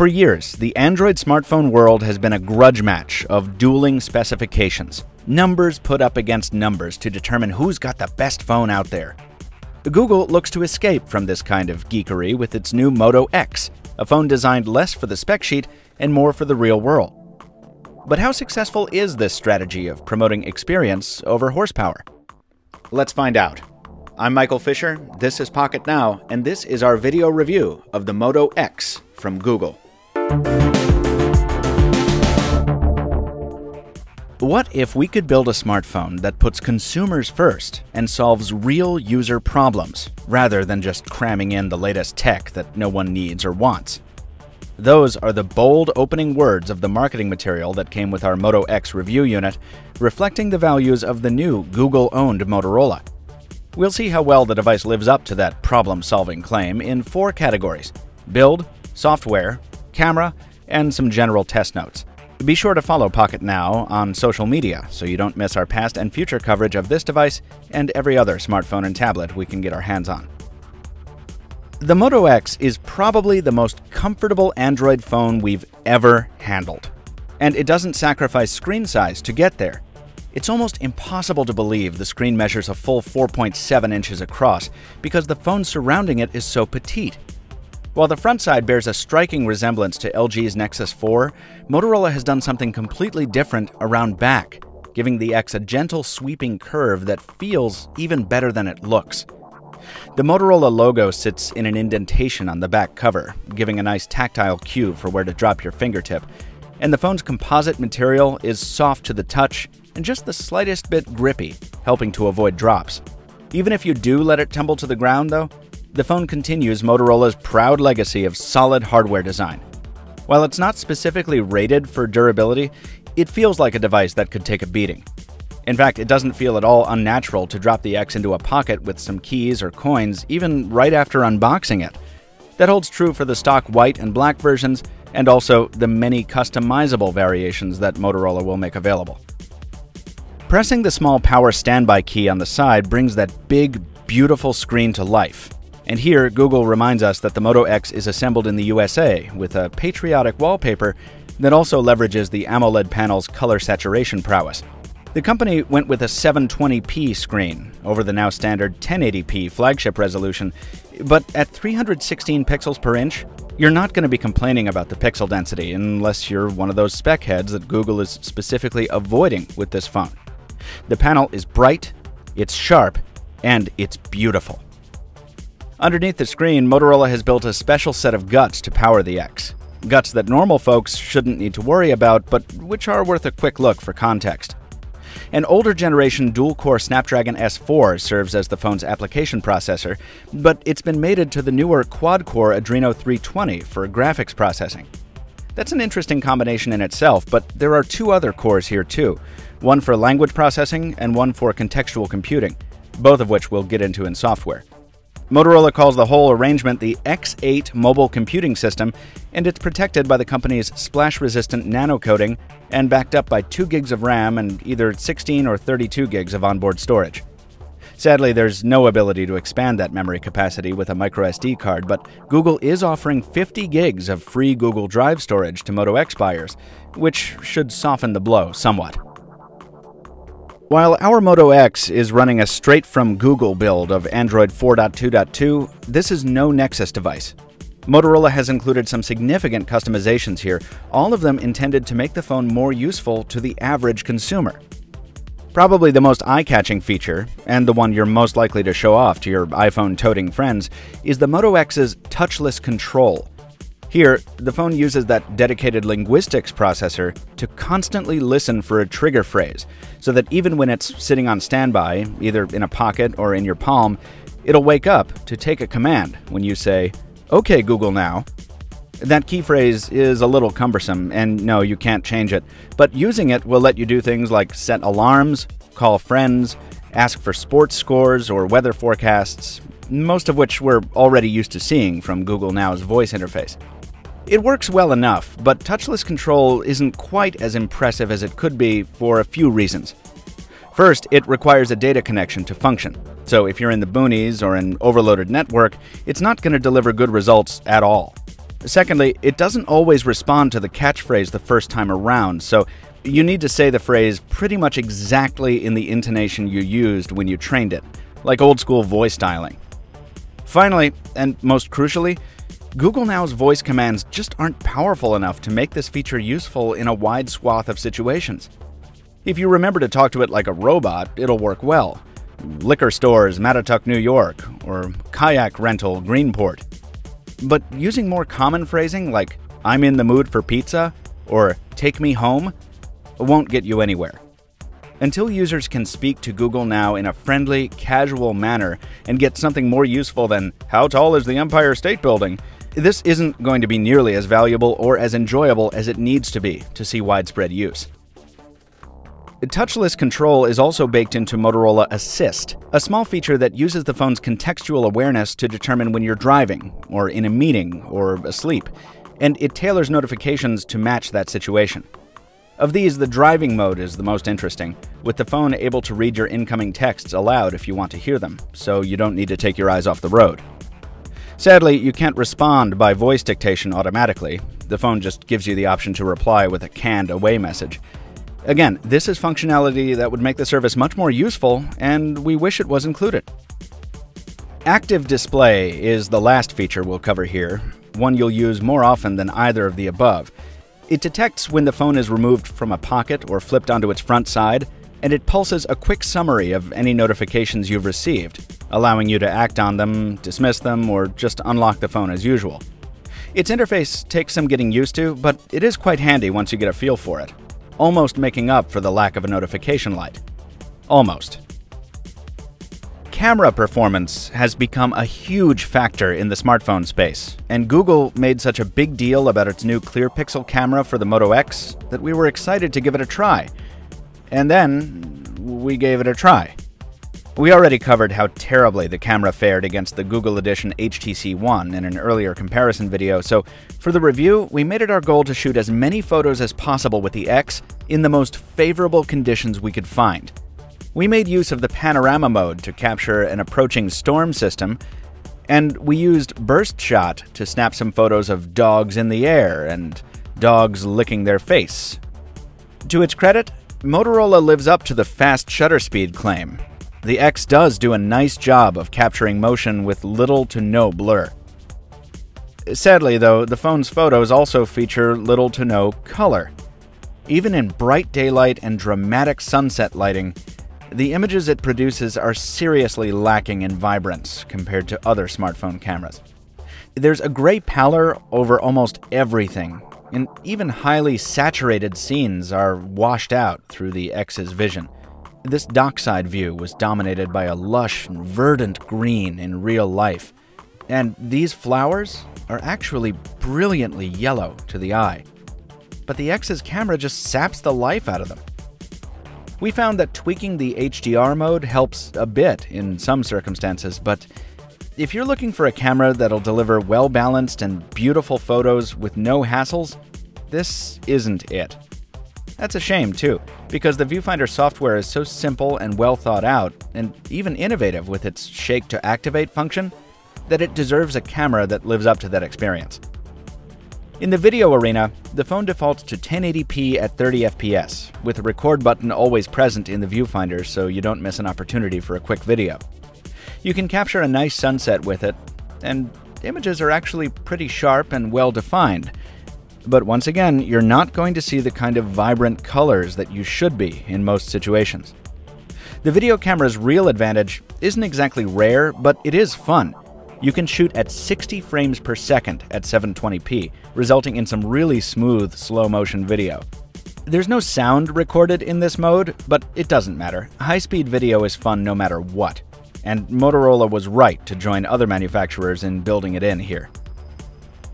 For years, the Android smartphone world has been a grudge match of dueling specifications, numbers put up against numbers to determine who's got the best phone out there. Google looks to escape from this kind of geekery with its new Moto X, a phone designed less for the spec sheet and more for the real world. But how successful is this strategy of promoting experience over horsepower? Let's find out. I'm Michael Fisher, this is Pocket Now, and this is our video review of the Moto X from Google. What if we could build a smartphone that puts consumers first and solves real user problems, rather than just cramming in the latest tech that no one needs or wants? Those are the bold opening words of the marketing material that came with our Moto X review unit, reflecting the values of the new Google owned Motorola. We'll see how well the device lives up to that problem solving claim in four categories build, software, camera, and some general test notes. Be sure to follow Pocket Now on social media so you don't miss our past and future coverage of this device and every other smartphone and tablet we can get our hands on. The Moto X is probably the most comfortable Android phone we've ever handled. And it doesn't sacrifice screen size to get there. It's almost impossible to believe the screen measures a full 4.7 inches across because the phone surrounding it is so petite. While the front side bears a striking resemblance to LG's Nexus 4, Motorola has done something completely different around back, giving the X a gentle sweeping curve that feels even better than it looks. The Motorola logo sits in an indentation on the back cover, giving a nice tactile cue for where to drop your fingertip. And the phone's composite material is soft to the touch and just the slightest bit grippy, helping to avoid drops. Even if you do let it tumble to the ground, though, the phone continues Motorola's proud legacy of solid hardware design. While it's not specifically rated for durability, it feels like a device that could take a beating. In fact, it doesn't feel at all unnatural to drop the X into a pocket with some keys or coins, even right after unboxing it. That holds true for the stock white and black versions, and also the many customizable variations that Motorola will make available. Pressing the small power standby key on the side brings that big, beautiful screen to life. And here, Google reminds us that the Moto X is assembled in the USA with a patriotic wallpaper that also leverages the AMOLED panel's color saturation prowess. The company went with a 720p screen over the now standard 1080p flagship resolution, but at 316 pixels per inch, you're not going to be complaining about the pixel density unless you're one of those spec heads that Google is specifically avoiding with this phone. The panel is bright, it's sharp, and it's beautiful. Underneath the screen, Motorola has built a special set of guts to power the X. Guts that normal folks shouldn't need to worry about, but which are worth a quick look for context. An older generation dual core Snapdragon S4 serves as the phone's application processor, but it's been mated to the newer quad core Adreno 320 for graphics processing. That's an interesting combination in itself, but there are two other cores here too one for language processing and one for contextual computing, both of which we'll get into in software. Motorola calls the whole arrangement the X8 mobile computing system, and it's protected by the company's splash resistant nano coating and backed up by 2 gigs of RAM and either 16 or 32 gigs of onboard storage. Sadly, there's no ability to expand that memory capacity with a microSD card, but Google is offering 50 gigs of free Google Drive storage to Moto X buyers, which should soften the blow somewhat. While our Moto X is running a straight from Google build of Android 4.2.2, this is no Nexus device. Motorola has included some significant customizations here, all of them intended to make the phone more useful to the average consumer. Probably the most eye catching feature, and the one you're most likely to show off to your iPhone toting friends, is the Moto X's touchless control. Here, the phone uses that dedicated linguistics processor to constantly listen for a trigger phrase, so that even when it's sitting on standby, either in a pocket or in your palm, it'll wake up to take a command when you say, OK, Google now. That key phrase is a little cumbersome, and no, you can't change it, but using it will let you do things like set alarms, call friends, ask for sports scores or weather forecasts, most of which we're already used to seeing from Google Now's voice interface. It works well enough, but touchless control isn't quite as impressive as it could be for a few reasons. First, it requires a data connection to function. So if you're in the boonies or an overloaded network, it's not going to deliver good results at all. Secondly, it doesn't always respond to the catchphrase the first time around, so you need to say the phrase pretty much exactly in the intonation you used when you trained it, like old school voice dialing. Finally, and most crucially, Google Now's voice commands just aren't powerful enough to make this feature useful in a wide swath of situations. If you remember to talk to it like a robot, it'll work well. Liquor stores, Mattituck, New York, or kayak rental, Greenport. But using more common phrasing like, I'm in the mood for pizza, or take me home, won't get you anywhere. Until users can speak to Google Now in a friendly, casual manner and get something more useful than, How tall is the Empire State Building? This isn't going to be nearly as valuable or as enjoyable as it needs to be to see widespread use. Touchless control is also baked into Motorola Assist, a small feature that uses the phone's contextual awareness to determine when you're driving, or in a meeting, or asleep, and it tailors notifications to match that situation. Of these, the driving mode is the most interesting, with the phone able to read your incoming texts aloud if you want to hear them, so you don't need to take your eyes off the road. Sadly, you can't respond by voice dictation automatically. The phone just gives you the option to reply with a canned away message. Again, this is functionality that would make the service much more useful, and we wish it was included. Active Display is the last feature we'll cover here, one you'll use more often than either of the above. It detects when the phone is removed from a pocket or flipped onto its front side, and it pulses a quick summary of any notifications you've received, allowing you to act on them, dismiss them, or just unlock the phone as usual. Its interface takes some getting used to, but it is quite handy once you get a feel for it, almost making up for the lack of a notification light. Almost camera performance has become a huge factor in the smartphone space, and Google made such a big deal about its new Clear Pixel camera for the Moto X that we were excited to give it a try. And then we gave it a try. We already covered how terribly the camera fared against the Google Edition HTC One in an earlier comparison video, so for the review, we made it our goal to shoot as many photos as possible with the X in the most favorable conditions we could find. We made use of the panorama mode to capture an approaching storm system, and we used burst shot to snap some photos of dogs in the air and dogs licking their face. To its credit, Motorola lives up to the fast shutter speed claim. The X does do a nice job of capturing motion with little to no blur. Sadly, though, the phone's photos also feature little to no color. Even in bright daylight and dramatic sunset lighting, the images it produces are seriously lacking in vibrance compared to other smartphone cameras. There's a gray pallor over almost everything, and even highly saturated scenes are washed out through the X's vision. This dockside view was dominated by a lush and verdant green in real life, and these flowers are actually brilliantly yellow to the eye. But the X's camera just saps the life out of them. We found that tweaking the HDR mode helps a bit in some circumstances, but if you're looking for a camera that'll deliver well balanced and beautiful photos with no hassles, this isn't it. That's a shame, too, because the Viewfinder software is so simple and well thought out, and even innovative with its shake to activate function, that it deserves a camera that lives up to that experience. In the video arena, the phone defaults to 1080p at 30 FPS, with a record button always present in the viewfinder so you don't miss an opportunity for a quick video. You can capture a nice sunset with it, and images are actually pretty sharp and well defined. But once again, you're not going to see the kind of vibrant colors that you should be in most situations. The video camera's real advantage isn't exactly rare, but it is fun you can shoot at 60 frames per second at 720p, resulting in some really smooth slow motion video. There's no sound recorded in this mode, but it doesn't matter. High speed video is fun no matter what, and Motorola was right to join other manufacturers in building it in here.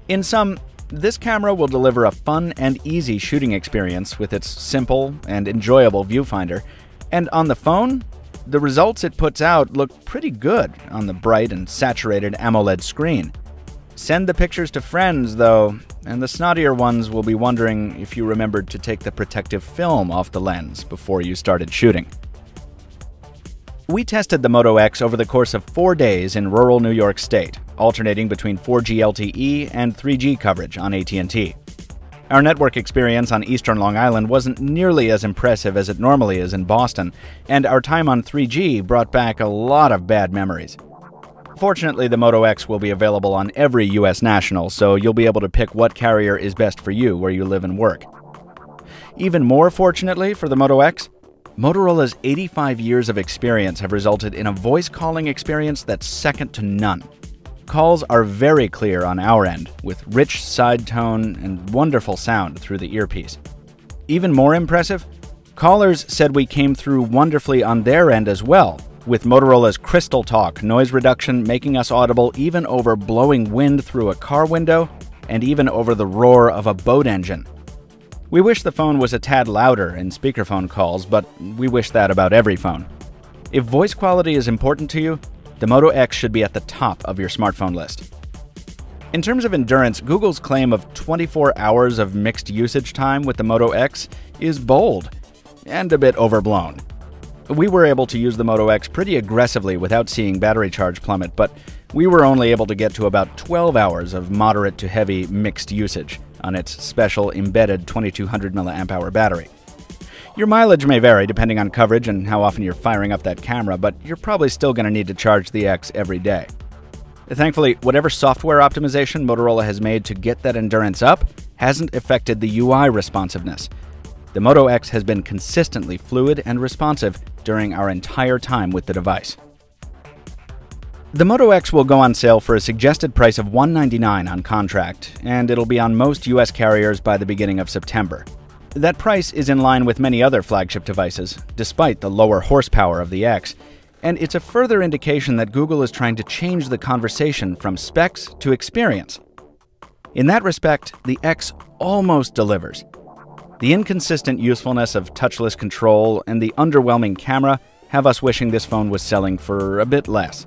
In sum, this camera will deliver a fun and easy shooting experience with its simple and enjoyable viewfinder, and on the phone, the results it puts out look pretty good on the bright and saturated AMOLED screen. Send the pictures to friends, though, and the snottier ones will be wondering if you remembered to take the protective film off the lens before you started shooting. We tested the Moto X over the course of four days in rural New York State, alternating between 4G LTE and 3G coverage on AT&T. Our network experience on eastern Long Island wasn't nearly as impressive as it normally is in Boston, and our time on 3G brought back a lot of bad memories. Fortunately, the Moto X will be available on every US national, so you'll be able to pick what carrier is best for you where you live and work. Even more fortunately for the Moto X, Motorola's 85 years of experience have resulted in a voice calling experience that's second to none. Calls are very clear on our end, with rich side tone and wonderful sound through the earpiece. Even more impressive, callers said we came through wonderfully on their end as well, with Motorola's Crystal Talk noise reduction making us audible even over blowing wind through a car window and even over the roar of a boat engine. We wish the phone was a tad louder in speakerphone calls, but we wish that about every phone. If voice quality is important to you, the Moto X should be at the top of your smartphone list. In terms of endurance, Google's claim of 24 hours of mixed usage time with the Moto X is bold and a bit overblown. We were able to use the Moto X pretty aggressively without seeing battery charge plummet, but we were only able to get to about 12 hours of moderate to heavy mixed usage on its special embedded 2200 mAh battery. Your mileage may vary depending on coverage and how often you're firing up that camera, but you're probably still going to need to charge the X every day. Thankfully, whatever software optimization Motorola has made to get that endurance up hasn't affected the UI responsiveness. The Moto X has been consistently fluid and responsive during our entire time with the device. The Moto X will go on sale for a suggested price of 199 on contract, and it'll be on most US carriers by the beginning of September. That price is in line with many other flagship devices, despite the lower horsepower of the X, and it's a further indication that Google is trying to change the conversation from specs to experience. In that respect, the X almost delivers. The inconsistent usefulness of touchless control and the underwhelming camera have us wishing this phone was selling for a bit less.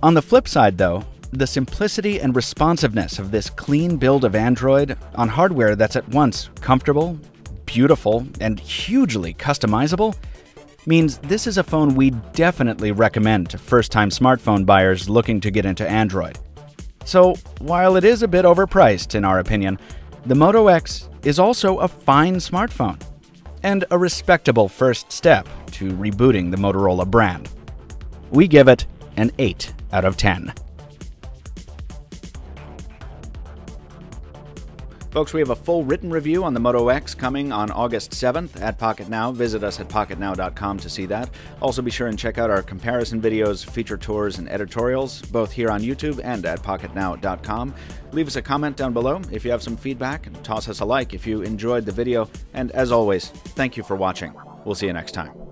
On the flip side, though, the simplicity and responsiveness of this clean build of Android on hardware that's at once comfortable, beautiful, and hugely customizable means this is a phone we definitely recommend to first time smartphone buyers looking to get into Android. So, while it is a bit overpriced, in our opinion, the Moto X is also a fine smartphone and a respectable first step to rebooting the Motorola brand. We give it an 8 out of 10. Folks, we have a full written review on the Moto X coming on August 7th at Pocket Now. Visit us at pocketnow.com to see that. Also, be sure and check out our comparison videos, feature tours, and editorials, both here on YouTube and at pocketnow.com. Leave us a comment down below if you have some feedback, and toss us a like if you enjoyed the video. And as always, thank you for watching. We'll see you next time.